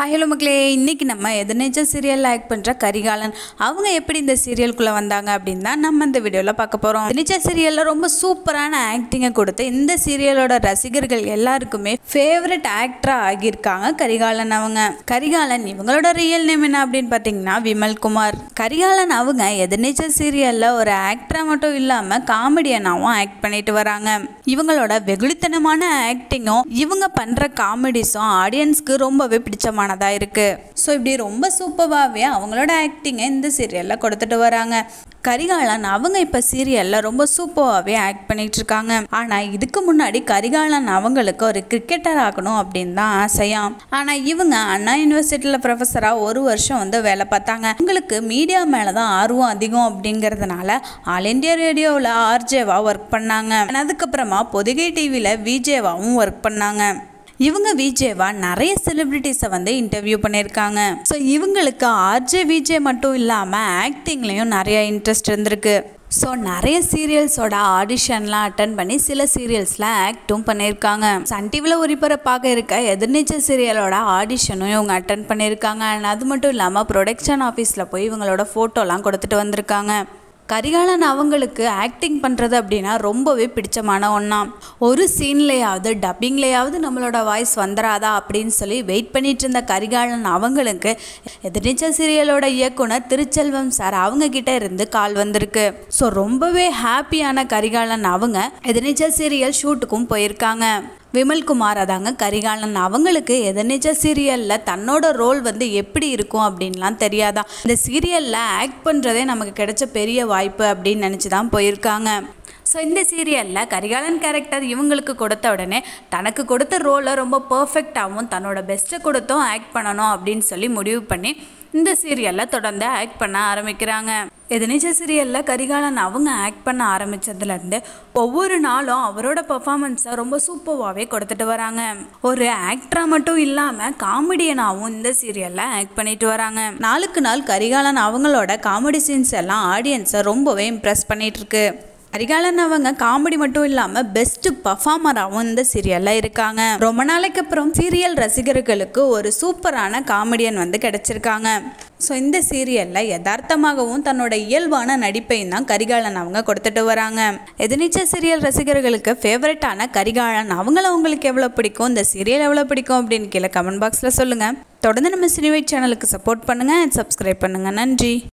Hi hello மக்களே. இன்றைக்கி நம்ம எதிர்நேச்சர் சீரியலில் ஆக்ட் பண்ணுற கரிகாலன். அவங்க எப்படி இந்த சீரியலுக்குள்ளே வந்தாங்க அப்படின்னு தான் நம்ம இந்த வீடியோவில் பார்க்க போகிறோம் எதிர்நேச்சர் சீரியலில் ரொம்ப சூப்பரான ஆக்டிங்கை கொடுத்து இந்த சீரியலோட ரசிகர்கள் எல்லாருக்குமே ஃபேவரட் ஆக்டராக ஆகியிருக்காங்க கரிகாலன் அவங்க. கரிகாலன் இவங்களோட ரியல் நேம் என்ன அப்படின்னு பார்த்தீங்கன்னா விமல் குமார். கரிகாலன் அவங்க எதிர்நேச்சர் சீரியலில் ஒரு ஆக்டராக மட்டும் இல்லாமல் காமெடியனாகவும் ஆக்ட் பண்ணிட்டு வராங்க. இவங்களோட வெகுளித்தனமான ஆக்டிங்கும் இவங்க பண்ணுற காமெடிஸும் ஆடியன்ஸ்க்கு ரொம்பவே பிடிச்சமான பிடிச்சமானதாக இருக்குது ஸோ இப்படி ரொம்ப சூப்பராகவே அவங்களோட ஆக்டிங்கை இந்த சீரியலில் கொடுத்துட்டு வராங்க. கரிகாலன் அவங்க இப்போ சீரியலில் ரொம்ப சூப்பராகவே ஆக்ட் பண்ணிகிட்டு இருக்காங்க. ஆனால் இதுக்கு முன்னாடி கரிகாலன் அவங்களுக்கு ஒரு கிரிக்கெட்டர் ஆகணும் அப்படின்னு தான் ஆசையாம் ஆனால் இவங்க அண்ணா யூனிவர்சிட்டியில் ப்ரொஃபஸராக ஒரு வருஷம் வந்து வேலை பார்த்தாங்க. உங்களுக்கு மீடியா மேலே தான் ஆர்வம் அதிகம் அப்படிங்கிறதுனால ஆல் இண்டியா ரேடியோவில் ஆர்ஜேவா ஒர்க் பண்ணாங்க. அதுக்கப்புறமா பொதிகை டிவியில் விஜேவாவும் ஒர்க் பண்ணாங்க. இவங்க விஜேவா நிறைய செலிப்ரிட்டிஸை வந்து இன்டர்வியூ பண்ணியிருக்காங்க. ஸோ இவங்களுக்கு ஆர்ஜே விஜே மட்டும் இல்லாமல் ஆக்டிங்லேயும் நிறைய இன்ட்ரெஸ்ட் இருந்திருக்கு. ஸோ நிறைய சீரியல்ஸோட ஆடிஷன்லாம் அட்டன் பண்ணி சில சீரியல்ஸில் ஆக்டும் பண்ணியிருக்காங்க. சன் டிவியில் ஒளிபரப்பாக இருக்க எதிர்நீச்சல் சீரியலோட ஆடிஷனும் இவங்க அட்டன் பண்ணியிருக்காங்க. அண்ட் அது மட்டும் இல்லாமல் ப்ரொடக்ஷன் ஆஃபீஸில் போய் இவங்களோட ஃபோட்டோலாம் கொடுத்துட்டு வந்திருக்காங்க. கரிகாலன் அவங்களுக்கு ஆக்டிங் பண்ணுறது அப்படின்னா ரொம்பவே பிடிச்சமான ஒன்றா ஒரு சீன்லேயாவது டப்பிங்லேயாவது நம்மளோட வாய்ஸ் வந்துடாதா அப்படின்னு சொல்லி வெயிட் பண்ணிட்டு இருந்த கரிகாலன் அவங்களுக்கு எதிர்நீச்சல் சீரியலோட இயக்குனர் திருச்செல்வம் சார் அவங்க கிட்ட இருந்து கால் வந்திருக்கு. ஸோ ரொம்பவே ஹாப்பியான கரிகாலன் அவங்க எதிர்நீச்சல் சீரியல் ஷூட்டுக்கும் போயிருக்காங்க. விமல்குமார் அதாங்க கரிகாலன். அவங்களுக்கு எதனிச்ச சீரியலில் தன்னோட ரோல் வந்து எப்படி இருக்கும் அப்படின்லாம் தெரியாதா? இந்த சீரியலில் ஆக்ட் பண்ணுறதே நமக்கு கிடைச்ச பெரிய வாய்ப்பு அப்படின்னு நினச்சி தான் போயிருக்காங்க. ஸோ இந்த சீரியலில் கரிகாலன் கேரக்டர் இவங்களுக்கு கொடுத்த உடனே தனக்கு கொடுத்த ரோலை ரொம்ப பர்ஃபெக்டாகவும் தன்னோட பெஸ்ட்டை கொடுத்தும் ஆக்ட் பண்ணணும் அப்படின்னு சொல்லி முடிவு பண்ணி இந்த சீரியலில் தொடர்ந்து ஆக்ட் பண்ண ஆரம்பிக்கிறாங்க. எதினிச்ச சீரியலில் கரிகாலன் அவங்க ஆக்ட் பண்ண ஆரம்பித்ததுலேருந்து ஒவ்வொரு நாளும் அவரோட பர்ஃபாமன்ஸை ரொம்ப சூப்பர்வாகவே கொடுத்துட்டு வராங்க. ஒரு ஆக்டராக மட்டும் இல்லாமல் காமெடியனாகவும் இந்த சீரியலில் ஆக்ட் பண்ணிட்டு வராங்க. நாளுக்கு நாள் கரிகாலன் அவங்களோட காமெடி சீன்ஸ் எல்லாம் ஆடியன்ஸை ரொம்பவே இம்ப்ரெஸ் பண்ணிகிட்ருக்கு கரிகாலன் அவங்க காமெடி மட்டும் இல்லாமல் பெஸ்ட் பர்ஃபார்மராகவும் இந்த சீரியலில் இருக்காங்க. ரொம்ப நாளைக்கு அப்புறம் சீரியல் ரசிகர்களுக்கு ஒரு சூப்பரான காமெடியன் வந்து கிடைச்சிருக்காங்க. ஸோ இந்த சீரியலில் யதார்த்தமாகவும் தன்னோட இயல்பான நடிப்பையும் தான் கரிகாலன் அவங்க கொடுத்துட்டு வராங்க. எதிர்நீச்ச சீரியல் ரசிகர்களுக்கு ஃபேவரட்டான கரிகாலன் அவங்கள உங்களுக்கு எவ்வளோ பிடிக்கும்? இந்த சீரியல் எவ்வளோ பிடிக்கும்? அப்படின்னு கீழே கமெண்ட் பாக்ஸில் சொல்லுங்கள் தொடர்ந்து நம்ம சினிவை சேனலுக்கு சப்போர்ட் பண்ணுங்கள் சப்ஸ்கிரைப் பண்ணுங்கள் நன்றி.